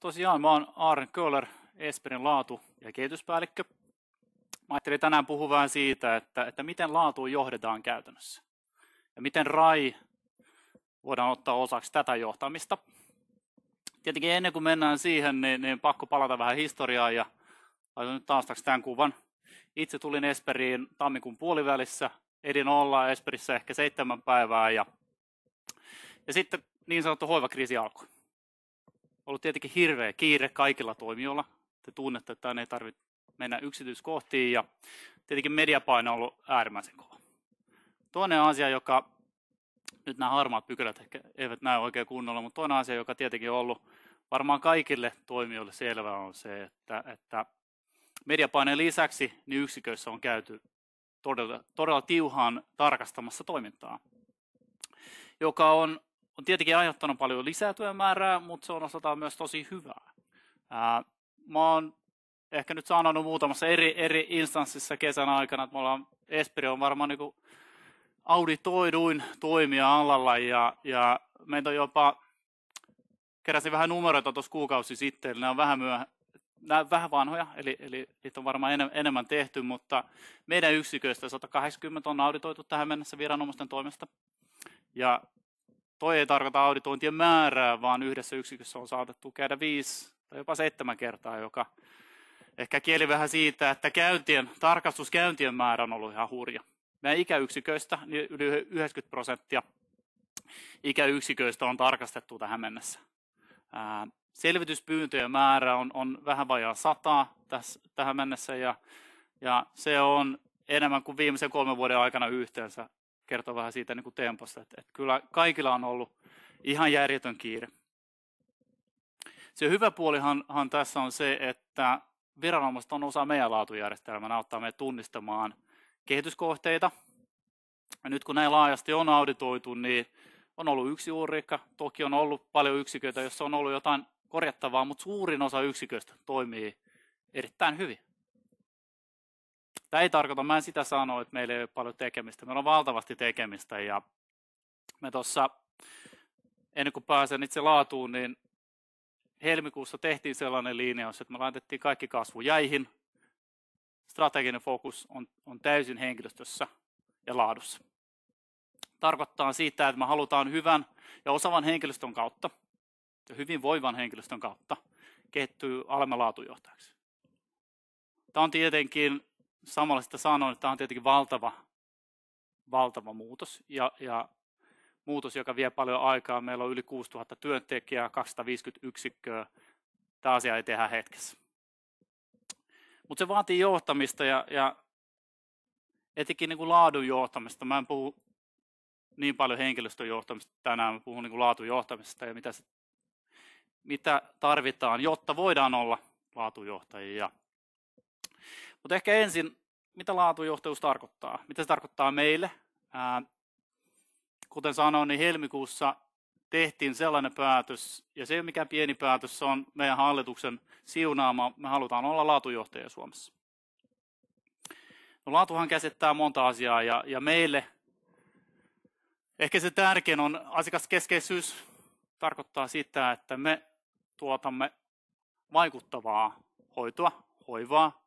tosiaan mä oon Aaren Köhler, Esperin laatu- ja kehityspäällikkö. Mä ajattelin tänään puhua vähän siitä, että, että miten laatuun johdetaan käytännössä. Ja miten RAI voidaan ottaa osaksi tätä johtamista. Tietenkin ennen kuin mennään siihen, niin, niin pakko palata vähän historiaan ja laitan nyt taas tämän kuvan. Itse tulin Esperiin tammikuun puolivälissä, edin olla Esperissä ehkä seitsemän päivää ja, ja sitten niin sanottu hoivakriisi alkoi ollut tietenkin hirveä kiire kaikilla toimijoilla. Te tunnette, että ei tarvitse mennä yksityiskohtiin ja tietenkin mediapaino on ollut äärimmäisen kova. Toinen asia, joka nyt nämä harmaat pykälät ehkä eivät näe oikein kunnolla, mutta toinen asia, joka tietenkin on ollut varmaan kaikille toimijoille selvä on se, että, että mediapaineen lisäksi niin yksiköissä on käyty todella, todella tiuhaan tarkastamassa toimintaa, joka on on tietenkin aiheuttanut paljon lisää työmäärää, mutta se on osaltaan myös tosi hyvää. Ää, mä oon ehkä nyt sanonut muutamassa eri, eri instanssissa kesän aikana, että me ollaan, Esperi on varmaan niin auditoiduin toimija alalla ja, ja meitä on jopa, keräsin vähän numeroita tuossa kuukausi sitten, eli nämä on vähän myöhä, nämä vähän vanhoja, eli, eli niitä on varmaan enemmän tehty, mutta meidän yksiköistä 180 on auditoitu tähän mennessä viranomaisten toimesta. Ja Toi ei tarkoita auditointien määrää, vaan yhdessä yksikössä on saatettu käydä viisi tai jopa seitsemän kertaa, joka ehkä kieli vähän siitä, että käyntien, tarkastuskäyntien määrä on ollut ihan hurja. Meidän ikäyksiköistä niin yli 90 prosenttia ikäyksiköistä on tarkastettu tähän mennessä. Selvityspyyntöjen määrä on, on vähän vajaa tässä, tähän mennessä ja, ja se on enemmän kuin viimeisen kolmen vuoden aikana yhteensä kertoo vähän siitä niin kuin temposta, että, että kyllä kaikilla on ollut ihan järjetön kiire. Se hyvä puolihan tässä on se, että viranomaiset on osa meidän laatujärjestelmää, auttaa meitä tunnistamaan kehityskohteita. Ja nyt kun näin laajasti on auditoitu, niin on ollut yksi uurikka. Toki on ollut paljon yksiköitä, joissa on ollut jotain korjattavaa, mutta suurin osa yksiköistä toimii erittäin hyvin. Tämä ei tarkoita, mä en sitä sano, että meillä ei ole paljon tekemistä. Meillä on valtavasti tekemistä ja me tuossa, ennen kuin pääsen itse laatuun, niin helmikuussa tehtiin sellainen linjaus, että me laitettiin kaikki kasvu jäihin. Strateginen fokus on, on täysin henkilöstössä ja laadussa. Tarkoittaa sitä, että me halutaan hyvän ja osaavan henkilöstön kautta ja hyvin voivan henkilöstön kautta kehittyy alemman laatujohtajaksi. Tämä on tietenkin samalla sitä sanoin, että tämä on tietenkin valtava, valtava muutos ja, ja muutos, joka vie paljon aikaa. Meillä on yli 6000 työntekijää, 250 yksikköä. Tämä asia ei tehdä hetkessä. Mutta se vaatii johtamista ja, ja etenkin niin laadun johtamista. Mä en puhu niin paljon henkilöstön johtamista tänään, mä puhun niin kuin laadun johtamisesta ja mitä, se, mitä tarvitaan, jotta voidaan olla laatujohtajia. Mutta ehkä ensin, mitä laatujohtajuus tarkoittaa? Mitä se tarkoittaa meille? Ää, kuten sanoin, niin helmikuussa tehtiin sellainen päätös, ja se ei ole mikään pieni päätös, se on meidän hallituksen siunaama. Me halutaan olla laatujohtajia Suomessa. No, laatuhan käsittää monta asiaa, ja, ja meille ehkä se tärkein on asiakaskeskeisyys. Tarkoittaa sitä, että me tuotamme vaikuttavaa hoitoa, hoivaa,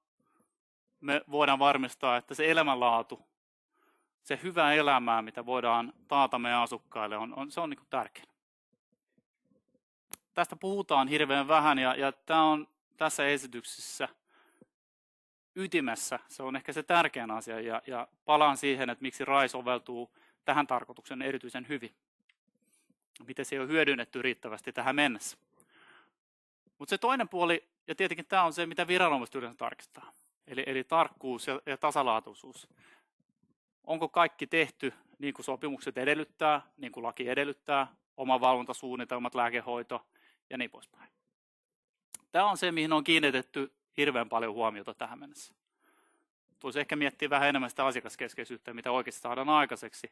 me voidaan varmistaa, että se elämänlaatu, se hyvä elämää, mitä voidaan taata meidän asukkaille, on, on, se on niin tärkeä. Tästä puhutaan hirveän vähän ja, ja tämä on tässä esityksessä ytimessä. Se on ehkä se tärkein asia ja, ja palaan siihen, että miksi RAI soveltuu tähän tarkoituksen erityisen hyvin. Miten se ei ole hyödynnetty riittävästi tähän mennessä. Mutta se toinen puoli, ja tietenkin tämä on se, mitä viranomaiset yleensä tarkistaa. Eli, eli tarkkuus ja, ja tasalaatuisuus. Onko kaikki tehty niin kuin sopimukset edellyttää, niin kuin laki edellyttää, oma valvontasuunnitelmat, lääkehoito ja niin poispäin. Tämä on se, mihin on kiinnitetty hirveän paljon huomiota tähän mennessä. Tulisi ehkä miettiä vähän enemmän sitä asiakaskeskeisyyttä, mitä oikeasti saadaan aikaiseksi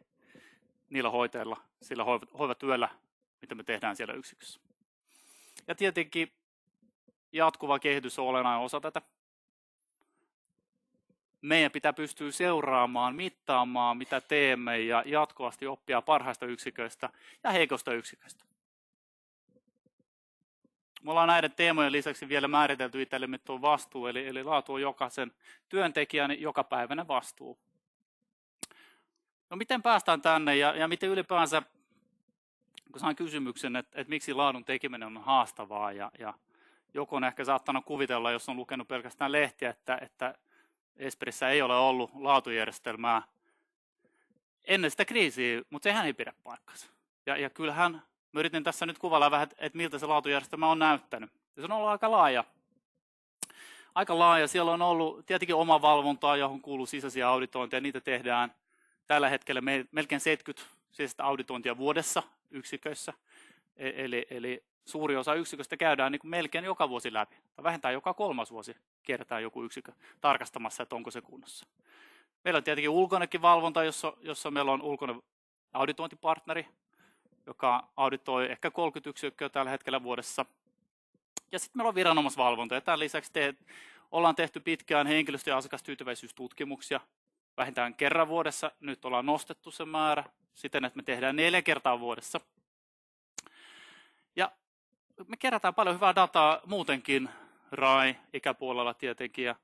niillä hoitajilla, sillä hoivatyöllä, mitä me tehdään siellä yksikössä. Ja tietenkin jatkuva kehitys on olennainen osa tätä meidän pitää pystyä seuraamaan, mittaamaan, mitä teemme ja jatkuvasti oppia parhaista yksiköistä ja heikosta yksiköistä. Me ollaan näiden teemojen lisäksi vielä määritelty itsellemme tuo vastuu, eli, eli laatu on jokaisen työntekijän jokapäiväinen vastuu. No miten päästään tänne ja, ja miten ylipäänsä, kun saan kysymyksen, että, että miksi laadun tekeminen on haastavaa ja, ja joku on ehkä saattanut kuvitella, jos on lukenut pelkästään lehtiä, että, että Esperissä ei ole ollut laatujärjestelmää ennen sitä kriisiä, mutta sehän ei pidä paikkansa. Ja, ja kyllähän Mä yritin tässä nyt kuvalla vähän, että miltä se laatujärjestelmä on näyttänyt. Ja se on ollut aika laaja. Aika laaja. Siellä on ollut tietenkin oma valvontaa, johon kuuluu sisäisiä auditointeja. Niitä tehdään tällä hetkellä melkein 70 sisäistä auditointia vuodessa yksiköissä. E-, eli, eli suuri osa yksiköstä käydään niin kuin melkein joka vuosi läpi. Tai vähintään joka kolmas vuosi kierretään joku yksikö tarkastamassa, että onko se kunnossa. Meillä on tietenkin ulkoinenkin valvonta, jossa, jossa meillä on ulkoinen auditointipartneri, joka auditoi ehkä 30 yksikköä tällä hetkellä vuodessa. Ja sitten meillä on viranomaisvalvonta. Ja tämän lisäksi te, ollaan tehty pitkään henkilöstö- ja asiakastyytyväisyystutkimuksia vähintään kerran vuodessa. Nyt ollaan nostettu se määrä siten, että me tehdään neljä kertaa vuodessa. Me kerätään paljon hyvää dataa muutenkin, RAI, ikäpuolella tietenkin, ja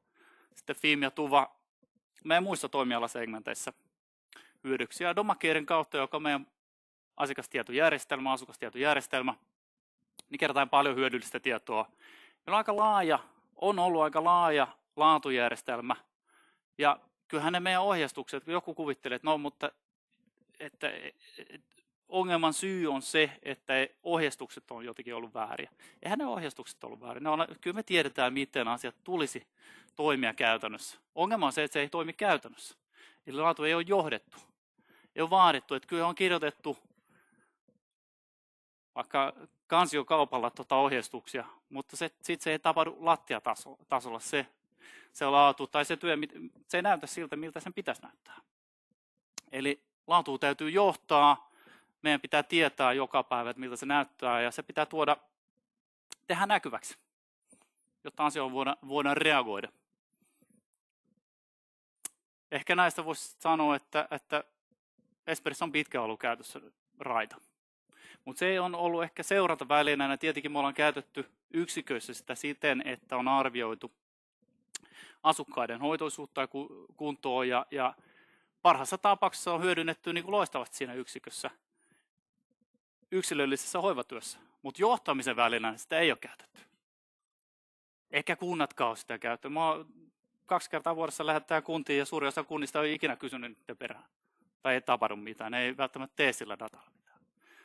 sitten FIM ja TUVA meidän muissa toimialasegmenteissä hyödyksi. Ja Domakeerin kautta, joka on meidän asiakastietojärjestelmä, asukastietojärjestelmä, niin kerätään paljon hyödyllistä tietoa. Meillä on aika laaja, on ollut aika laaja laatujärjestelmä, ja kyllähän ne meidän ohjeistukset, kun joku kuvittelee, että no, mutta että ongelman syy on se, että ohjeistukset on jotenkin ollut vääriä. Eihän ne ohjeistukset ollut vääriä. Ne on, kyllä me tiedetään, miten asiat tulisi toimia käytännössä. Ongelma on se, että se ei toimi käytännössä. Eli laatu ei ole johdettu. Ei ole vaadittu, että kyllä on kirjoitettu vaikka kansiokaupalla tuota ohjeistuksia, mutta se, sit se ei tapahdu lattiatasolla se, se laatu tai se työ, se ei näytä siltä, miltä sen pitäisi näyttää. Eli laatu täytyy johtaa, meidän pitää tietää joka päivä, että miltä se näyttää ja se pitää tuoda, tehdä näkyväksi, jotta asioihin voidaan, voidaan reagoida. Ehkä näistä voisi sanoa, että, että Esperissä on pitkään ollut käytössä raita. Mutta se on ollut ehkä seurantavälineenä. Tietenkin me ollaan käytetty yksiköissä sitä siten, että on arvioitu asukkaiden hoitoisuutta ja kuntoa ja, ja parhaassa tapauksessa on hyödynnetty niin kuin loistavasti siinä yksikössä yksilöllisessä hoivatyössä. Mutta johtamisen välineenä sitä ei ole käytetty. Ehkä kunnatkaan ole sitä käytetty. Mä kaksi kertaa vuodessa lähettää kuntiin ja suuri osa kunnista ei ikinä kysynyt niiden perään. Tai ei tapahdu mitään. Ne ei välttämättä tee sillä datalla.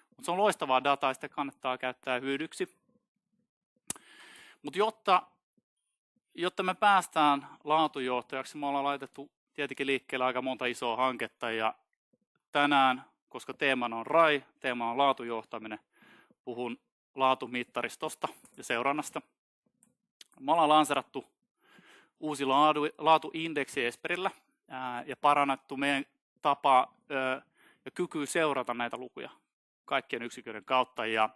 Mutta se on loistavaa dataa sitä kannattaa käyttää hyödyksi. Mutta jotta, jotta me päästään laatujohtajaksi, me ollaan laitettu tietenkin liikkeelle aika monta isoa hanketta ja tänään, koska teemana on RAI, teema on laatujohtaminen, puhun laatumittaristosta ja seurannasta. Me ollaan lanserattu uusi laatu, laatuindeksi Esperillä ja parannettu meidän tapa ja kyky seurata näitä lukuja kaikkien yksiköiden kautta. Ja,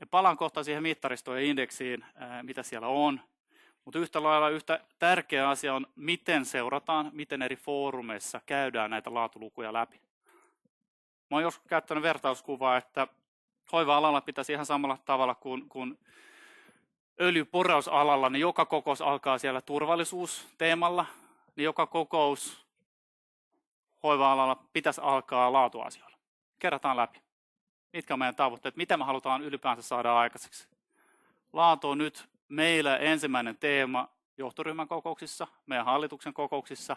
ja palaan kohta siihen mittaristoon ja indeksiin, mitä siellä on. Mutta yhtä lailla yhtä tärkeä asia on, miten seurataan, miten eri foorumeissa käydään näitä laatulukuja läpi. Mä oon joskus käyttänyt vertauskuvaa, että hoiva-alalla pitäisi ihan samalla tavalla kuin, kuin öljyporausalalla, niin joka kokous alkaa siellä turvallisuusteemalla, niin joka kokous hoiva-alalla pitäisi alkaa laatuasioilla kerrataan läpi. Mitkä on meidän tavoitteet, mitä me halutaan ylipäänsä saada aikaiseksi. Laatu on nyt meillä ensimmäinen teema johtoryhmän kokouksissa, meidän hallituksen kokouksissa,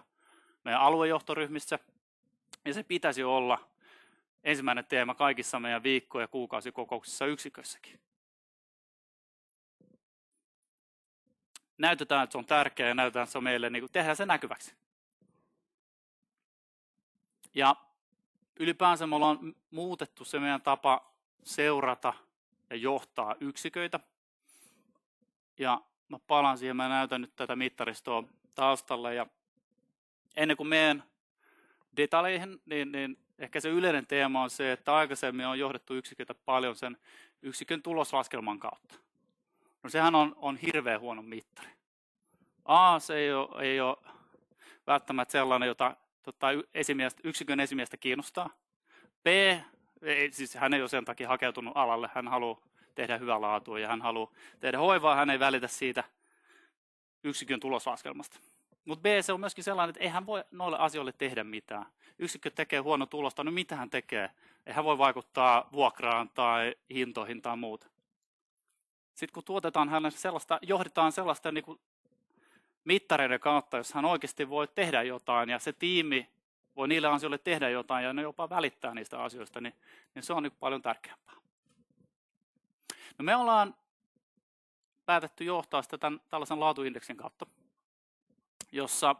meidän aluejohtoryhmissä. Ja se pitäisi olla ensimmäinen teema kaikissa meidän viikko- ja kuukausikokouksissa yksikössäkin. Näytetään, että se on tärkeää ja näytetään, että se on meille, niin kuin, tehdään se näkyväksi. Ja ylipäänsä me ollaan muutettu se meidän tapa seurata ja johtaa yksiköitä. Ja mä palaan siihen, mä näytän nyt tätä mittaristoa taustalle. Ja ennen kuin menen detaljeihin, niin, niin ehkä se yleinen teema on se, että aikaisemmin on johdettu yksiköitä paljon sen yksikön tuloslaskelman kautta. No sehän on, on hirveän huono mittari. A, se ei ole, ei ole välttämättä sellainen, jota tota, esimiestä, yksikön esimiestä kiinnostaa. B, ei, siis hän ei ole sen takia hakeutunut alalle, hän haluaa tehdä hyvää laatua ja hän haluaa tehdä hoivaa, hän ei välitä siitä yksikön tuloslaskelmasta. Mutta B, se on myöskin sellainen, että ei hän voi noille asioille tehdä mitään. Yksikkö tekee huono tulosta, no mitä hän tekee? Ei hän voi vaikuttaa vuokraan tai hintoihin tai muuta. Sitten kun tuotetaan hänelle sellaista, johdetaan sellaista niin kuin mittareiden kautta, jos hän oikeasti voi tehdä jotain ja se tiimi voi niille asioille tehdä jotain ja ne jopa välittää niistä asioista, niin, niin se on niin paljon tärkeämpää. No me ollaan päätetty johtaa sitä tämän, tällaisen laatuindeksin kautta, jossa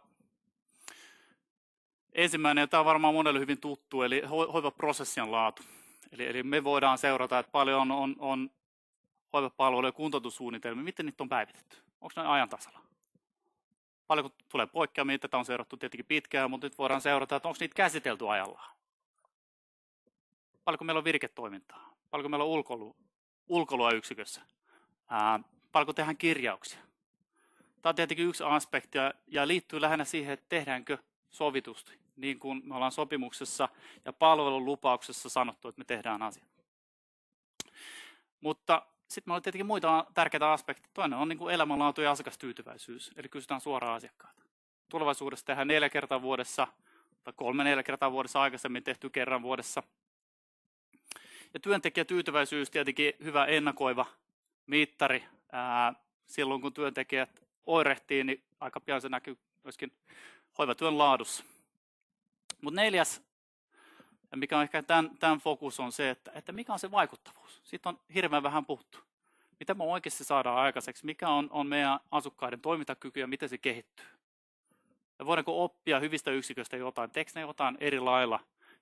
ensimmäinen, ja tämä on varmaan monelle hyvin tuttu, eli hoivaprosessien laatu. Eli, eli me voidaan seurata, että paljon on, on, on hoivapalveluja ja kuntoutussuunnitelmia, miten niitä on päivitetty? Onko ne ajan tasalla? Paljonko tulee poikkeamia, tätä on seurattu tietenkin pitkään, mutta nyt voidaan seurata, että onko niitä käsitelty ajallaan. Paljonko meillä on virketoimintaa? Paljonko meillä on ulkoilu, ulkoilua yksikössä? Ää, paljonko tehdään kirjauksia? Tämä on tietenkin yksi aspekti ja, ja liittyy lähinnä siihen, että tehdäänkö sovitusti, niin kuin me ollaan sopimuksessa ja palvelun lupauksessa sanottu, että me tehdään asia. Mutta sitten meillä on tietenkin muita tärkeitä aspekteja. Toinen on niin kuin elämänlaatu ja asiakastyytyväisyys, eli kysytään suoraan asiakkaat. Tulevaisuudessa tehdään neljä kertaa vuodessa, tai kolme neljä kertaa vuodessa aikaisemmin tehty kerran vuodessa. Ja työntekijätyytyväisyys tietenkin hyvä ennakoiva mittari. Ää, silloin kun työntekijät oirehtii, niin aika pian se näkyy myöskin hoivatyön laadussa. Mutta neljäs, mikä on ehkä tämän, tämän fokus, on se, että, että mikä on se vaikuttavuus. Siitä on hirveän vähän puhuttu. Mitä me oikeasti saadaan aikaiseksi, mikä on, on meidän asukkaiden toimintakyky ja miten se kehittyy. Ja voidaanko oppia hyvistä yksiköistä jotain, teekö ne jotain eri lailla,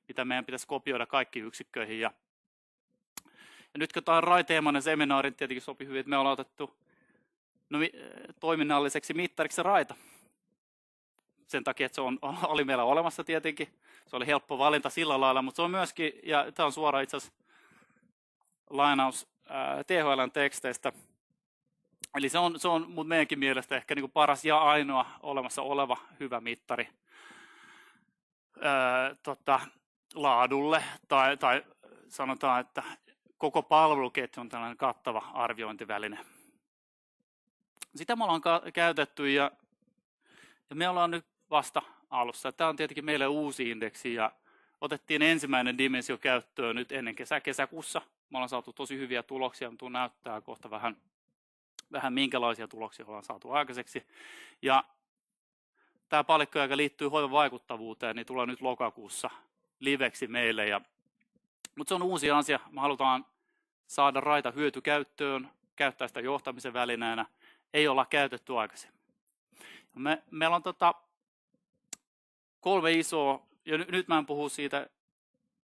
mitä meidän pitäisi kopioida kaikkiin yksikköihin. Ja, ja nyt kun tämä on raiteemainen seminaari, tietenkin sopii hyvin, että me ollaan otettu no, toiminnalliseksi mittariksi raita sen takia, että se on, oli meillä olemassa tietenkin. Se oli helppo valinta sillä lailla, mutta se on myöskin, ja tämä on suora itse asiassa lainaus THLn teksteistä, Eli se on, se on mut meidänkin mielestä ehkä niin kuin paras ja ainoa olemassa oleva hyvä mittari ää, tota, laadulle, tai, tai sanotaan, että koko palveluketju on tällainen kattava arviointiväline. Sitä me ollaan käytetty ja, ja me ollaan nyt vasta alussa. Tämä on tietenkin meille uusi indeksi ja otettiin ensimmäinen dimensio käyttöön nyt ennen kesä, kesäkuussa. Me ollaan saatu tosi hyviä tuloksia, mutta näyttää kohta vähän, vähän minkälaisia tuloksia ollaan saatu aikaiseksi. Ja tämä palikko, joka liittyy hoivan vaikuttavuuteen, niin tulee nyt lokakuussa liveksi meille. Ja, mutta se on uusi asia. Me halutaan saada raita hyötykäyttöön, käyttää sitä johtamisen välineenä. Ei olla käytetty aikaisemmin. Me, meillä on tota, kolme isoa, ja nyt mä en puhu siitä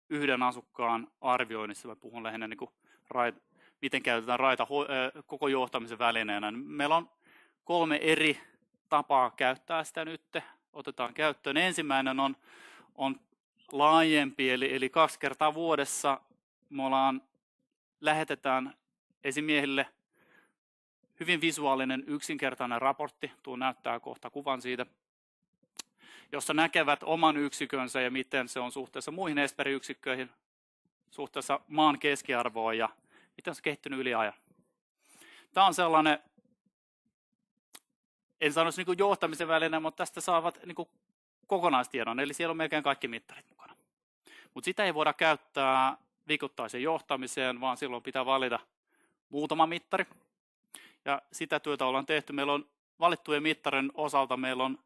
yhden asukkaan arvioinnissa, mä puhun lähinnä niin kuin raita, miten käytetään raita koko johtamisen välineenä. Meillä on kolme eri tapaa käyttää sitä nyt, otetaan käyttöön. Ensimmäinen on, on laajempi, eli, eli kaksi kertaa vuodessa me ollaan, lähetetään esimiehille hyvin visuaalinen yksinkertainen raportti. Tuo näyttää kohta kuvan siitä jossa näkevät oman yksikönsä ja miten se on suhteessa muihin Esperi-yksikköihin, suhteessa maan keskiarvoon ja miten se on kehittynyt yli ajan. Tämä on sellainen, en sanoisi niin johtamisen väline, mutta tästä saavat niin kokonaistiedon, eli siellä on melkein kaikki mittarit mukana. Mutta sitä ei voida käyttää viikoittaiseen johtamiseen, vaan silloin pitää valita muutama mittari. Ja sitä työtä ollaan tehty. Meillä on valittujen mittarin osalta meillä on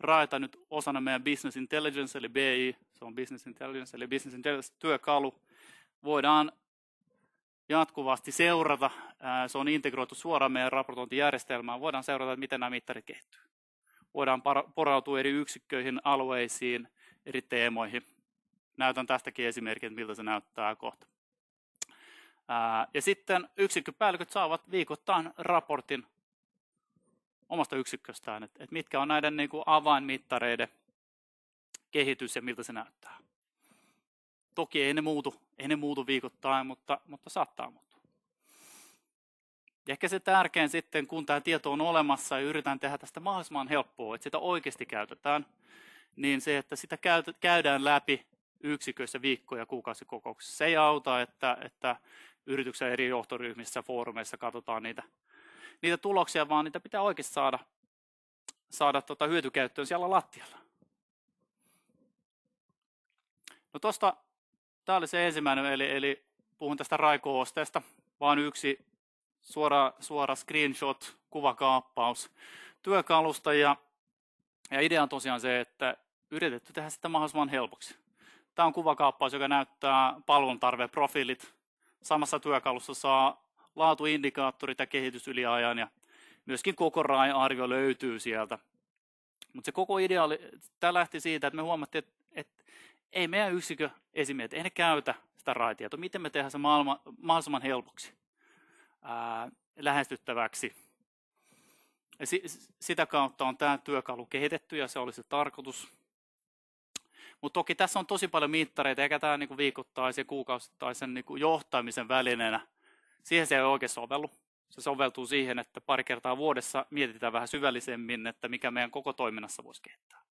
Raita nyt osana meidän Business Intelligence, eli BI, se on Business Intelligence, eli Business Intelligence-työkalu. Voidaan jatkuvasti seurata, se on integroitu suoraan meidän raportointijärjestelmään, voidaan seurata, miten nämä mittarit kehittyy. Voidaan porautua eri yksikköihin, alueisiin, eri teemoihin. Näytän tästäkin esimerkin, miltä se näyttää kohta. Ja sitten yksikköpäälliköt saavat viikoittain raportin omasta yksikköstään, että, mitkä on näiden niin kuin avainmittareiden kehitys ja miltä se näyttää. Toki ei ne muutu, ei ne muutu viikoittain, mutta, mutta saattaa muuttua. Ja ehkä se tärkein sitten, kun tämä tieto on olemassa ja yritetään tehdä tästä mahdollisimman helppoa, että sitä oikeasti käytetään, niin se, että sitä käydään läpi yksiköissä viikkoja kuukausikokouksissa. Se ei auta, että, että yrityksen eri johtoryhmissä, foorumeissa katsotaan niitä, niitä tuloksia, vaan niitä pitää oikeasti saada, saada tota hyötykäyttöön siellä lattialla. No tuosta, tämä oli se ensimmäinen, eli, eli puhun tästä raikoosteesta, vaan yksi suora, suora screenshot, kuvakaappaus työkalusta ja, ja idea on tosiaan se, että yritetty tehdä sitä mahdollisimman helpoksi. Tämä on kuvakaappaus, joka näyttää palveluntarveprofiilit. Samassa työkalussa saa laatuindikaattorit ja kehitys yli ajan ja myöskin koko arvio löytyy sieltä. Mutta se koko idea oli, tämä lähti siitä, että me huomattiin, että, että ei meidän yksikö esimiehet, ei ne käytä sitä raitietoa. Miten me tehdään se maailma, mahdollisimman helpoksi, ää, lähestyttäväksi. Ja si, sitä kautta on tämä työkalu kehitetty ja se oli se tarkoitus. Mutta toki tässä on tosi paljon mittareita, eikä tämä niinku viikoittaisen kuukausittaisen niinku johtamisen välineenä. Siihen se ei oikein sovellu. Se soveltuu siihen, että pari kertaa vuodessa mietitään vähän syvällisemmin, että mikä meidän koko toiminnassa voisi kehittää.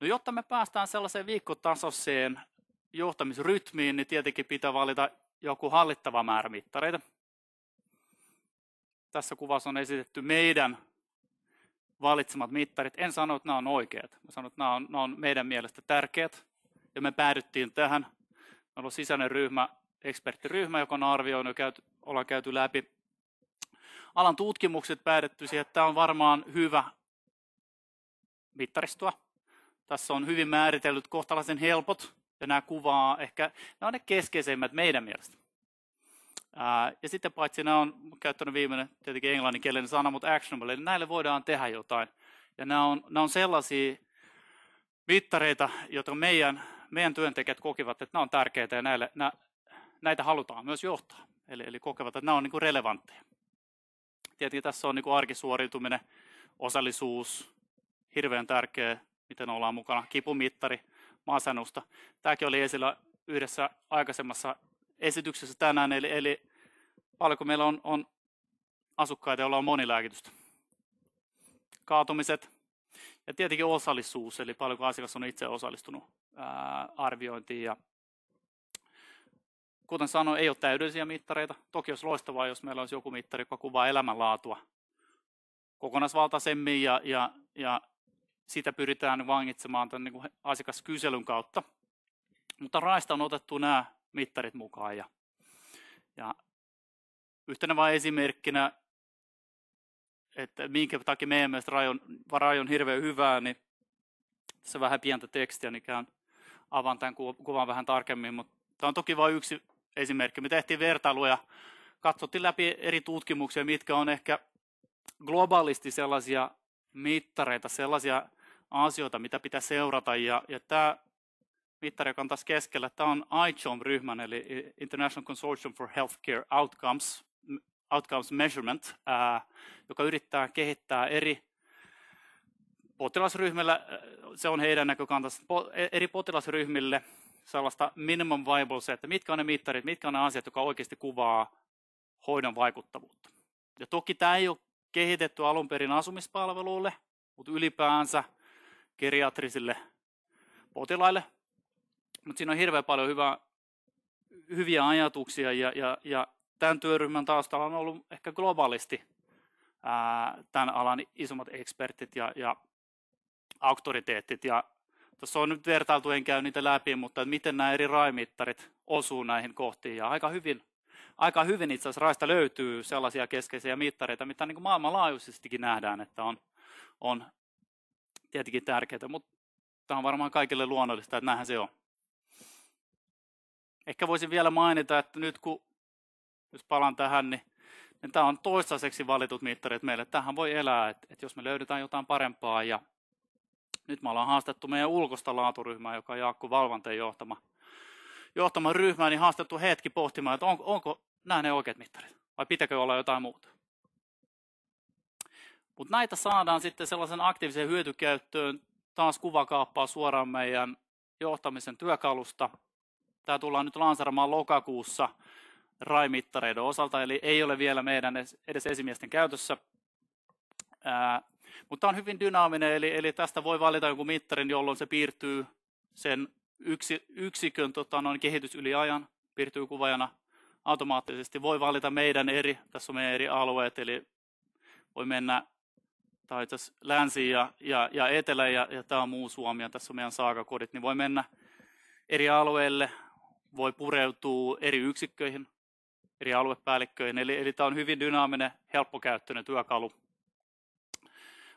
No, jotta me päästään sellaiseen viikkotasoiseen johtamisrytmiin, niin tietenkin pitää valita joku hallittava määrä mittareita. Tässä kuvassa on esitetty meidän valitsemat mittarit. En sano, että nämä on oikeat. Mä sanon, että nämä on, nämä on meidän mielestä tärkeät. Ja me päädyttiin tähän. Meillä on sisäinen ryhmä, eksperttiryhmä, joka on arvioinut ja käyty, ollaan käyty läpi alan tutkimukset päädytty siihen, että tämä on varmaan hyvä mittaristoa. Tässä on hyvin määritellyt kohtalaisen helpot, ja nämä kuvaa ehkä, nämä on ne keskeisimmät meidän mielestä. Ja sitten paitsi nämä on käyttänyt viimeinen tietenkin englanninkielinen sana, mutta actionable, eli näille voidaan tehdä jotain. Ja nämä on, nämä on sellaisia mittareita, joita meidän, meidän työntekijät kokivat, että nämä on tärkeitä ja näille, nä, näitä halutaan myös johtaa. Eli, eli kokevat, että nämä on niin relevantteja. Tietenkin tässä on niin arkisuoriutuminen, osallisuus, hirveän tärkeä, miten ollaan mukana, kipumittari, masennusta. Tämäkin oli esillä yhdessä aikaisemmassa esityksessä tänään, eli, eli paljonko meillä on, on asukkaita, joilla on monilääkitystä. Kaatumiset ja tietenkin osallisuus, eli paljonko asiakas on itse osallistunut ää, arviointiin. Ja kuten sanoin, ei ole täydellisiä mittareita. Toki olisi loistavaa, jos meillä olisi joku mittari, joka kuvaa elämänlaatua kokonaisvaltaisemmin ja, ja, ja sitä pyritään vangitsemaan tämän niin asiakaskyselyn kautta. Mutta Raista on otettu nämä mittarit mukaan. Ja, ja yhtenä vain esimerkkinä, että minkä takia meidän mielestä rajon, rajon on hirveän hyvää, niin tässä on vähän pientä tekstiä, niin käyn avaan tämän kuvan vähän tarkemmin, mutta tämä on toki vain yksi esimerkki. Me tehtiin vertailuja, katsottiin läpi eri tutkimuksia, mitkä on ehkä globaalisti sellaisia mittareita, sellaisia asioita, mitä pitää seurata. Ja, ja tämä mittari, joka on tässä keskellä, tämä on ICHOM-ryhmän, eli International Consortium for Healthcare Outcomes, Outcomes Measurement, ää, joka yrittää kehittää eri potilasryhmillä, se on heidän näkökantansa, e, eri potilasryhmille sellaista minimum viable se, että mitkä on ne mittarit, mitkä on ne asiat, jotka oikeasti kuvaa hoidon vaikuttavuutta. Ja toki tämä ei ole kehitetty alun perin asumispalveluille, mutta ylipäänsä geriatrisille potilaille. Mutta siinä on hirveän paljon hyvä, hyviä ajatuksia ja, ja, ja tämän työryhmän taustalla on ollut ehkä globaalisti ää, tämän alan isommat ekspertit ja, ja auktoriteetit. Ja tuossa on nyt vertailtu, en käy niitä läpi, mutta miten nämä eri raimittarit osuu näihin kohtiin. Ja aika hyvin, aika hyvin itse asiassa raista löytyy sellaisia keskeisiä mittareita, mitä niin kuin maailmanlaajuisestikin nähdään, että on, on tietenkin tärkeää, mutta tämä on varmaan kaikille luonnollista, että näinhän se on. Ehkä voisin vielä mainita, että nyt kun, jos palaan tähän, niin, niin tämä on toistaiseksi valitut mittarit meille. Tähän voi elää, että, että jos me löydetään jotain parempaa ja nyt me ollaan haastettu meidän ulkoista laaturyhmää, joka on Jaakko Valvanteen johtama, johtama ryhmä, niin haastettu hetki pohtimaan, että onko, onko nämä ne oikeat mittarit vai pitääkö olla jotain muuta. Mutta näitä saadaan sitten sellaisen aktiivisen hyötykäyttöön taas kuvakaappaa suoraan meidän johtamisen työkalusta. Tämä tullaan nyt lansaramaan lokakuussa RAI-mittareiden osalta, eli ei ole vielä meidän edes esimiesten käytössä. Ää, mutta on hyvin dynaaminen, eli, eli tästä voi valita jonkun mittarin, jolloin se piirtyy sen yksi, yksikön tota, noin kehitys yli ajan, piirtyy kuvaajana automaattisesti. Voi valita meidän eri, tässä on meidän eri alueet, eli voi mennä tai itse länsi ja, ja, ja etelä ja, ja tämä on muu Suomi ja tässä on meidän saakakodit, niin voi mennä eri alueille, voi pureutua eri yksikköihin, eri aluepäällikköihin. Eli, eli tämä on hyvin dynaaminen, helppokäyttöinen työkalu.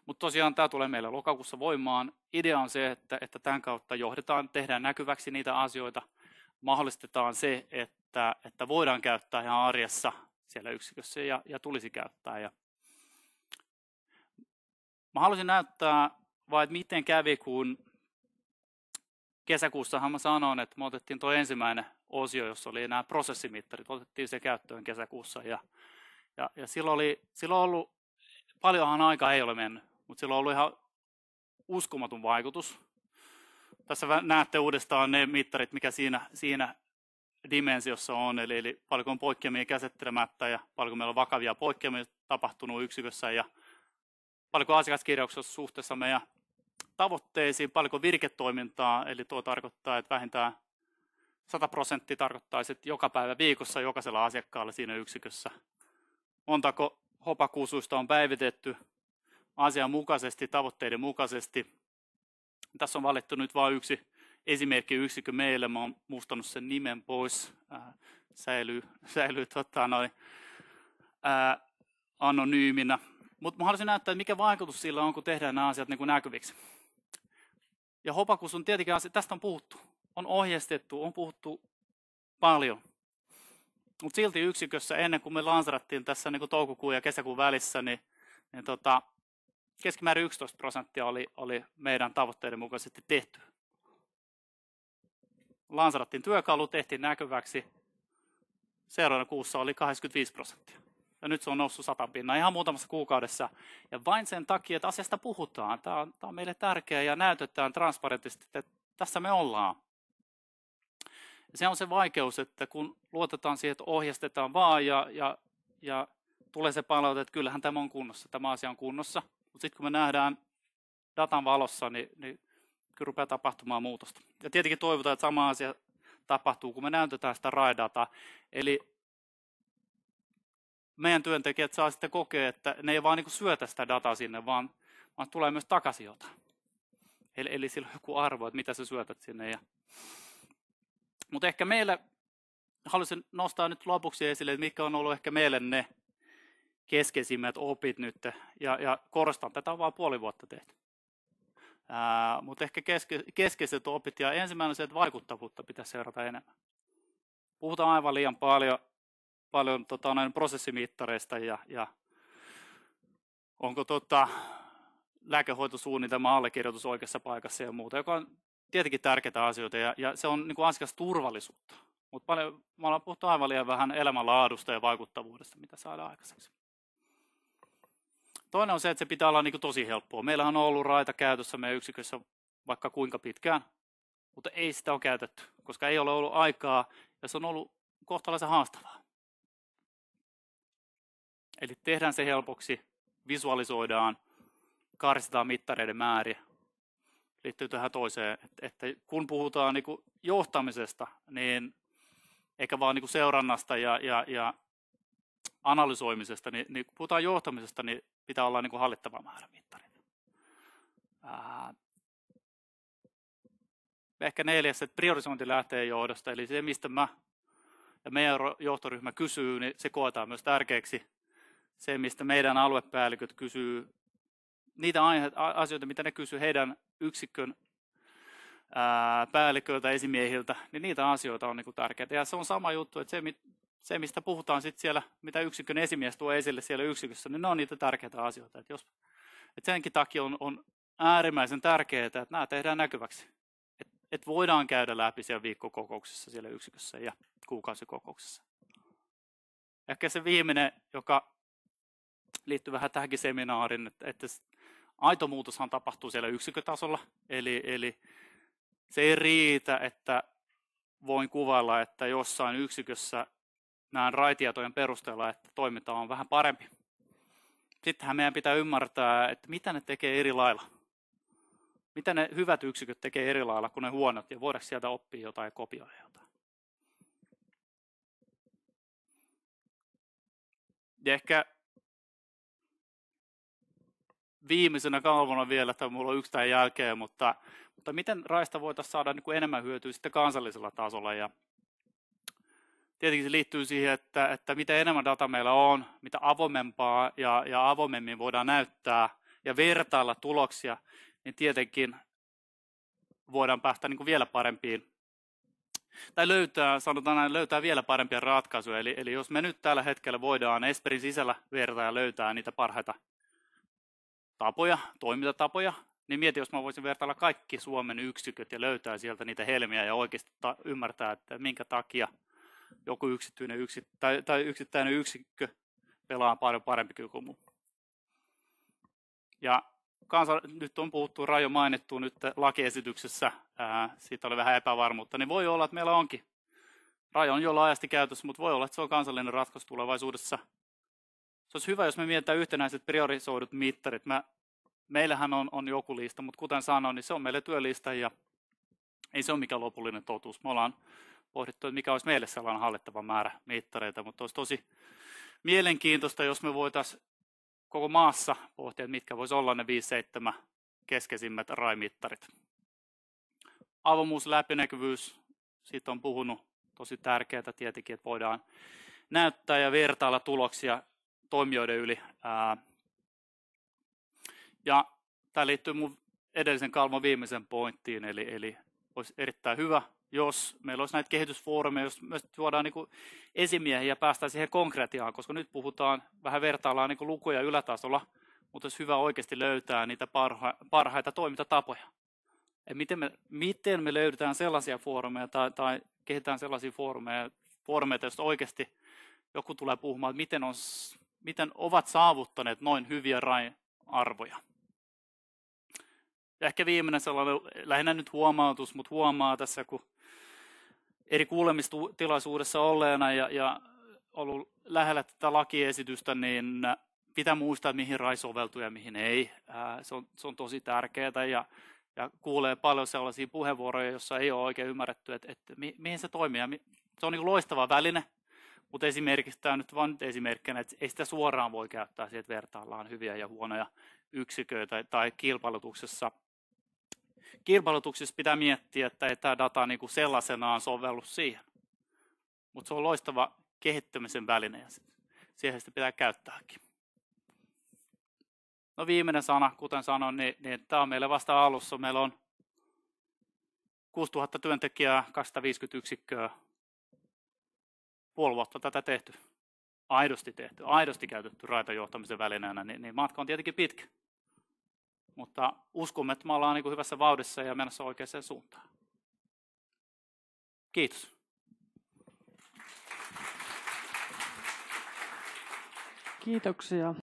Mutta tosiaan tämä tulee meillä lokakuussa voimaan. Idea on se, että, että tämän kautta johdetaan, tehdään näkyväksi niitä asioita, mahdollistetaan se, että, että voidaan käyttää ihan arjessa siellä yksikössä ja, ja tulisi käyttää. Ja mä haluaisin näyttää vain, että miten kävi, kun kesäkuussahan mä sanoin, että me otettiin tuo ensimmäinen osio, jossa oli nämä prosessimittarit, otettiin se käyttöön kesäkuussa. Ja, ja, ja silloin, oli, silloin ollut, paljonhan aikaa ei ole mennyt, mutta silloin on ollut ihan uskomaton vaikutus. Tässä näette uudestaan ne mittarit, mikä siinä, siinä dimensiossa on, eli, eli paljonko on poikkeamia käsittelemättä ja paljonko meillä on vakavia poikkeamia tapahtunut yksikössä ja paljonko asiakaskirjauksessa suhteessa meidän tavoitteisiin, paljonko virketoimintaa, eli tuo tarkoittaa, että vähintään 100 prosenttia tarkoittaisi, että joka päivä viikossa jokaisella asiakkaalla siinä yksikössä. Montako hopakuusuista on päivitetty asianmukaisesti, tavoitteiden mukaisesti. Tässä on valittu nyt vain yksi esimerkki yksikö meille. Mä oon sen nimen pois. Äh, säilyy säilyy tota, noin, äh, anonyyminä. Mutta mä haluaisin näyttää, että mikä vaikutus sillä on, kun tehdään nämä asiat niin näkyviksi. Ja hopakus on tietenkin asia, tästä on puhuttu, on ohjeistettu, on puhuttu paljon. Mutta silti yksikössä ennen kuin me lanserattiin tässä niin kuin toukokuun ja kesäkuun välissä, niin, niin tota, keskimäärin 11 prosenttia oli, oli meidän tavoitteiden mukaisesti tehty. Lanserattiin työkalu, tehtiin näkyväksi. Seuraavana kuussa oli 85 prosenttia ja nyt se on noussut satan pinnan ihan muutamassa kuukaudessa. Ja vain sen takia, että asiasta puhutaan. Tämä on, tämä on meille tärkeää ja näytetään transparentisti, että tässä me ollaan. Ja se on se vaikeus, että kun luotetaan siihen, että ohjastetaan vaan ja, ja, ja tulee se palaute, että kyllähän tämä on kunnossa, tämä asia on kunnossa. Mutta sitten kun me nähdään datan valossa, niin, niin kyllä rupeaa tapahtumaan muutosta. Ja tietenkin toivotaan, että sama asia tapahtuu, kun me näytetään sitä RAI-dataa. Eli meidän työntekijät saa sitten kokea, että ne ei vaan niin syötä sitä dataa sinne, vaan, vaan tulee myös takaisin jotain. Eli, eli sillä on joku arvo, että mitä sä syötät sinne. Ja... Mutta ehkä meille, haluaisin nostaa nyt lopuksi esille, että mikä on ollut ehkä meille ne keskeisimmät opit nyt. Ja, ja korostan, tätä on vain puoli vuotta tehty. Mutta ehkä keske, keskeiset opit, ja ensimmäinen on se, että vaikuttavuutta pitäisi seurata enemmän. Puhutaan aivan liian paljon paljon tota, näin prosessimittareista ja, ja onko tota, lääkehoitosuunnitelma allekirjoitus oikeassa paikassa ja muuta, joka on tietenkin tärkeitä asioita ja, ja se on niin kuin turvallisuutta. Mutta paljon, me ollaan puhuttu aivan liian vähän elämänlaadusta ja vaikuttavuudesta, mitä saadaan aikaiseksi. Toinen on se, että se pitää olla niin kuin tosi helppoa. Meillähän on ollut raita käytössä meidän yksikössä vaikka kuinka pitkään, mutta ei sitä ole käytetty, koska ei ole ollut aikaa ja se on ollut kohtalaisen haastavaa. Eli tehdään se helpoksi, visualisoidaan, karsitaan mittareiden määriä. Liittyy tähän toiseen, että kun puhutaan niin johtamisesta, niin eikä vaan niin seurannasta ja, ja, ja analysoimisesta, niin, niin kun puhutaan johtamisesta, niin pitää olla niin hallittava määrä mittareita. Ehkä neljäs, että priorisointi lähtee johdosta, eli se, mistä mä ja meidän johtoryhmä kysyy, niin se koetaan myös tärkeäksi se, mistä meidän aluepäälliköt kysyy, niitä asioita, mitä ne kysyy heidän yksikön päälliköiltä, esimiehiltä, niin niitä asioita on niin tärkeitä. Ja se on sama juttu, että se, se mistä puhutaan sitten siellä, mitä yksikön esimies tuo esille siellä yksikössä, niin ne on niitä tärkeitä asioita. Että jos, että senkin takia on, on äärimmäisen tärkeää, että nämä tehdään näkyväksi. Että et voidaan käydä läpi siellä viikkokokouksessa siellä yksikössä ja kuukausikokouksessa. Ehkä se viimeinen, joka liittyy vähän tähänkin seminaariin, että, että aito muutoshan tapahtuu siellä yksikötasolla, eli, eli se ei riitä, että voin kuvailla, että jossain yksikössä näen raitietojen perusteella, että toiminta on vähän parempi. Sittenhän meidän pitää ymmärtää, että mitä ne tekee eri lailla. Mitä ne hyvät yksiköt tekee eri lailla kuin ne huonot, ja voidaanko sieltä oppia jotain ja kopioida jotain. Ja ehkä viimeisenä kalvona vielä, että mulla on yksi tämän jälkeen, mutta, mutta miten raista voitaisiin saada niin kuin enemmän hyötyä sitten kansallisella tasolla. Ja tietenkin se liittyy siihen, että, että mitä enemmän data meillä on, mitä avoimempaa ja, ja avoimemmin voidaan näyttää ja vertailla tuloksia, niin tietenkin voidaan päästä niin kuin vielä parempiin tai löytää, sanotaan näin, löytää vielä parempia ratkaisuja. Eli, eli jos me nyt tällä hetkellä voidaan Esperin sisällä vertaa ja löytää niitä parhaita tapoja, toimintatapoja, niin mieti, jos mä voisin vertailla kaikki Suomen yksiköt ja löytää sieltä niitä helmiä ja oikeasti ta- ymmärtää, että minkä takia joku yksityinen yksi, tai, tai yksittäinen yksikkö pelaa paljon parempi kuin muu. Ja kansa, nyt on puhuttu, Rajo mainittu nyt lakiesityksessä, ää, siitä oli vähän epävarmuutta, niin voi olla, että meillä onkin. Rajo on jo laajasti käytössä, mutta voi olla, että se on kansallinen ratkaisu tulevaisuudessa. Se olisi hyvä, jos me mietitään yhtenäiset priorisoidut mittarit. Mä, meillähän on, on joku lista, mutta kuten sanoin, niin se on meille työlista ja ei se ole mikään lopullinen totuus. Me ollaan pohdittu, että mikä olisi meille sellainen hallittava määrä mittareita, mutta olisi tosi mielenkiintoista, jos me voitaisiin koko maassa pohtia, että mitkä voisi olla ne 5-7 keskeisimmät RAI-mittarit. Avoimuus, läpinäkyvyys, siitä on puhunut tosi tärkeää tietenkin, että voidaan näyttää ja vertailla tuloksia toimijoiden yli. Ja tämä liittyy mun edellisen kalvon viimeisen pointtiin, eli, eli olisi erittäin hyvä, jos meillä olisi näitä kehitysfoorumeja, jos myös tuodaan niin esimiehiä ja päästään siihen konkretiaan, koska nyt puhutaan, vähän vertaillaan niin lukuja ylätasolla, mutta olisi hyvä oikeasti löytää niitä parha, parhaita toimintatapoja. Et miten, me, miten me löydetään sellaisia foorumeja tai, tai kehitetään sellaisia foorumeja, foorumeita, joista oikeasti joku tulee puhumaan, että miten, on, miten ovat saavuttaneet noin hyviä arvoja. Ja ehkä viimeinen sellainen, lähinnä nyt huomautus, mutta huomaa tässä, kun eri kuulemistilaisuudessa olleena ja, ja ollut lähellä tätä lakiesitystä, niin pitää muistaa, mihin RAI soveltuu ja mihin ei. Se on, se on tosi tärkeää ja, ja kuulee paljon sellaisia puheenvuoroja, joissa ei ole oikein ymmärretty, että, että mihin se toimii. Se on niin loistava väline, mutta esimerkiksi tämä nyt vain esimerkkinä, että ei sitä suoraan voi käyttää siihen, että vertaillaan hyviä ja huonoja yksiköitä tai kilpailutuksessa kilpailutuksissa pitää miettiä, että ei tämä data niin kuin sellaisenaan sovellu siihen. Mutta se on loistava kehittämisen väline ja siihen sitä pitää käyttääkin. No viimeinen sana, kuten sanoin, niin, niin tämä on meille vasta alussa. Meillä on 6000 työntekijää, 250 yksikköä. Puoli vuotta tätä tehty. Aidosti tehty, aidosti käytetty raitajohtamisen välineenä, niin, niin matka on tietenkin pitkä. Mutta uskomme, että me ollaan niin hyvässä vauhdissa ja menossa oikeaan suuntaan. Kiitos. Kiitoksia.